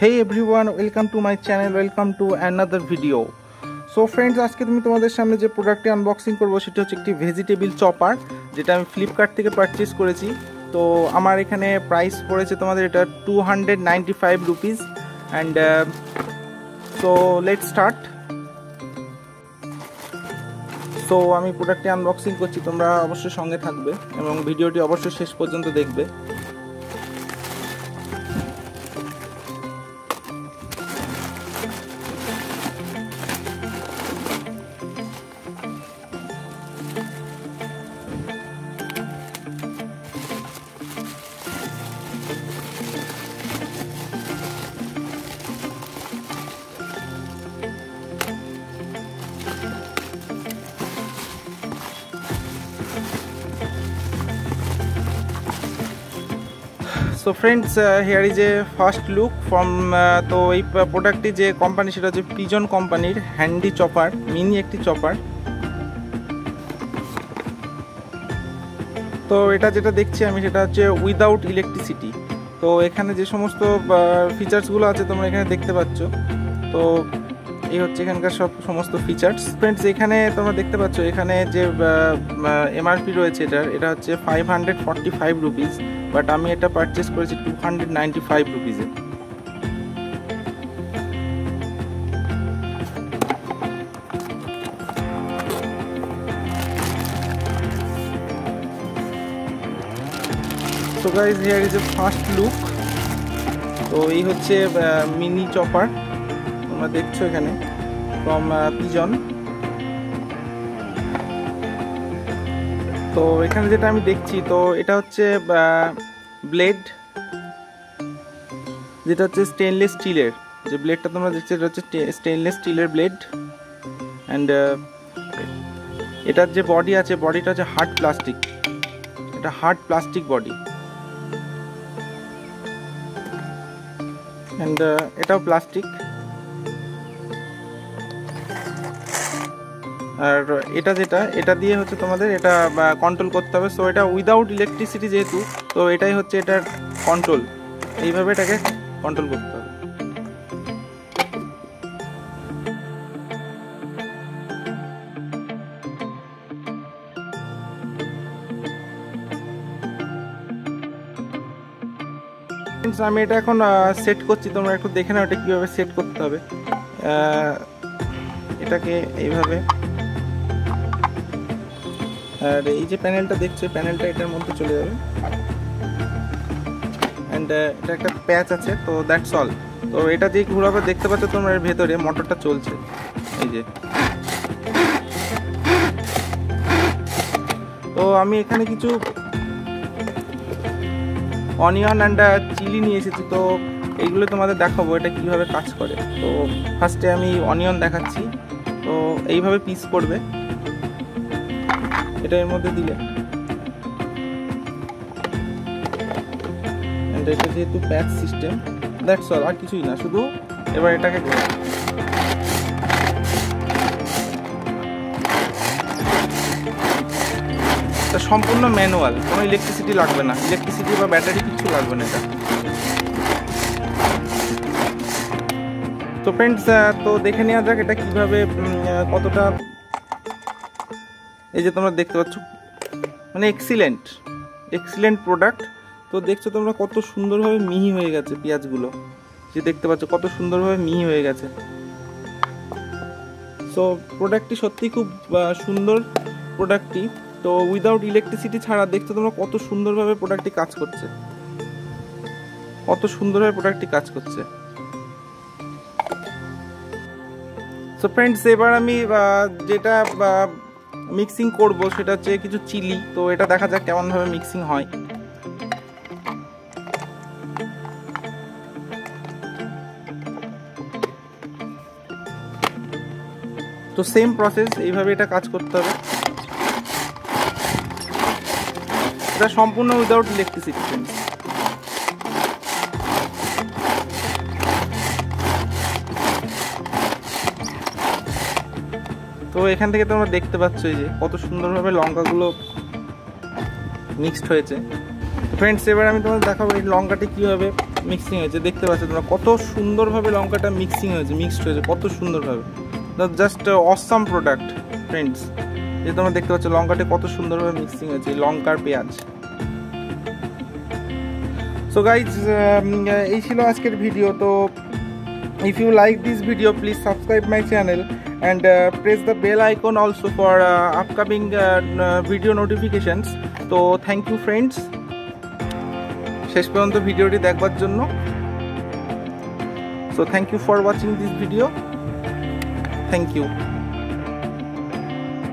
Hey everyone welcome to my channel welcome to another video so friends আজকে তুমি তোমাদের সামনে যে প্রোডাক্টটি আনবক্সিং করব, সেটা হচ্ছে একটি ভেজিটেবিল চপার যেটা আমি ফ্লিপকার্ট থেকে পারচেস করেছি। তো আমার এখানে প্রাইস পড়েছে তোমাদের এটা two hundred ninety five rupees and so let start তো আমি প্রোডাক্টটি আনবক্সিং করছি, তোমরা অবশ্যই সঙ্গে থাকবে এবং ভিডিওটি অবশ্যই শেষ পর্যন্ত দেখবে। So friends here is a first look from তো এই প্রোডাক্টটি যে কোম্পানি সেটা হচ্ছে পিজন কোম্পানির হ্যান্ডি চপার মিনি একটি চপার তো এটা যেটা দেখছি আমি, সেটা হচ্ছে উইদাউট ইলেকট্রিসিটি তো এখানে যে সমস্ত ফিচার্সগুলো আছে, তোমরা এখানে দেখতে পাচ্ছ। তো এই হচ্ছে এখানকার সব সমস্ত ফিচার্স ফ্রেন্ডস এখানে তোমরা দেখতে পাচ্ছ, এখানে যে এমআরপি রয়েছে এটার, এটা হচ্ছে five hundred forty five rupees but আমি এটা পারচেস করেছি two hundred ninety five রুপিসে so guys here is a first look তো এই হচ্ছে মিনি চপার তোমরা দেখছ এখানে। ফ্রম পিজন তো এখানে যেটা আমি দেখছি, তো এটা হচ্ছে ব্লেড যেটা হচ্ছে স্টেনলেস স্টিলের যে ব্লেডটা তোমরা দেখছ, এটা হচ্ছে স্টেনলেস স্টিলের ব্লেড অ্যান্ড এটার যে বডি আছে বডিটা হচ্ছে হার্ড প্লাস্টিক এটা হার্ড প্লাস্টিক বডি অ্যান্ড এটাও প্লাস্টিক আর এটা যেটা, এটা দিয়ে হচ্ছে তোমাদের এটা কন্ট্রোল করতে হবে। সো এটা উইদাউট ইলেকট্রিসিটি যেহেতু, তো এটাই হচ্ছে এটার কন্ট্রোল এইভাবে এটাকে কন্ট্রোল করতে হবে। আমি এটা এখন সেট করছি। তোমরা একটু দেখে নাও এটা কীভাবে সেট করতে হবে। এটাকে এইভাবে আর এই যে প্যানেলটা দেখছে প্যানেলটা এটার মধ্যে চলে যাবে। অ্যান্ড এটা একটা প্যাচ আছে, তো দ্যাটস অল তো এটা যে ঘুরাবে দেখতে পাচ্ছ তোমরা, এর ভেতরে মোটরটা চলছে। এই যে। তো আমি এখানে কিছু অনিয়ন অ্যান্ড চিলি নিয়ে এসেছি, তো এইগুলো তোমাদের দেখাবো, এটা কীভাবে কাজ করে। তো ফার্স্টে আমি অনিয়ন দেখাচ্ছি। তো এইভাবে পিস করবে। এটা এর মধ্যে দিলে। এটা যেহেতু প্যাচ সিস্টেম দ্যাটস অল আর কিছুই না, শুধু এবার এটাকে এটা সম্পূর্ণ ম্যানুয়াল কোনো ইলেকট্রিসিটি লাগবে না। ইলেকট্রিসিটি বা ব্যাটারি কিছু লাগবে না এটা। তো ফ্রেন্ডস তো দেখে নেওয়া যাক এটা কীভাবে কতটা এই যে তোমরা দেখতে পাচ্ছ মানে এক্সিলেন্ট এক্সিলেন্ট প্রোডাক্ট তো দেখছ তোমরা কত সুন্দরভাবে মিহি হয়ে গেছে পেঁয়াজগুলো। যে দেখতে পাচ্ছ, কত সুন্দরভাবে মিহি হয়ে গেছে। সো প্রোডাক্টটি সত্যি খুব সুন্দর প্রোডাক্টটি তো উইদাউট ইলেকট্রিসিটি ছাড়া দেখছ তোমরা কত সুন্দরভাবে প্রোডাক্টটি কাজ করছে। কত সুন্দরভাবে প্রোডাক্টটি কাজ করছে। সো ফ্রেন্ডস এবার আমি যেটা মিক্সিং করব, সেটা হচ্ছে কিছু চিলি। তো এটা দেখা যাক কেমনভাবে মিক্সিং হয়। তো সেম প্রসেস এইভাবে এটা কাজ করতে হবে। এটা সম্পূর্ণ উইদাউট ইলেকট্রিসিটি তো এখান থেকে তোমরা দেখতে পাচ্ছ যে কত সুন্দরভাবে লঙ্কাগুলো মিক্সড হয়েছে। ফ্রেন্ডস এবার আমি তোমাদের দেখাবো এই লঙ্কাটি কীভাবে মিক্সিং হয়েছে। দেখতে পাচ্ছ তোমরা কত সুন্দরভাবে লঙ্কাটা মিক্সিং হয়েছে মিক্সড হয়েছে, কত সুন্দরভাবে। জাস্ট অসাম প্রোডাক্ট ফ্রেন্ডস যে তোমরা দেখতে পাচ্ছ লঙ্কাটি কত সুন্দরভাবে মিক্সিং হয়েছে লঙ্কার পেঁয়াজ। সো গাইজ এই ছিল আজকের ভিডিও তো if you like this video please subscribe my channel and uh, press the bell icon also for uh, upcoming uh, video notifications তো থ্যাংক ইউ ফ্রেন্ডস শেষ পর্যন্ত ভিডিওটি দেখবার জন্য so thank you for watching this video thank you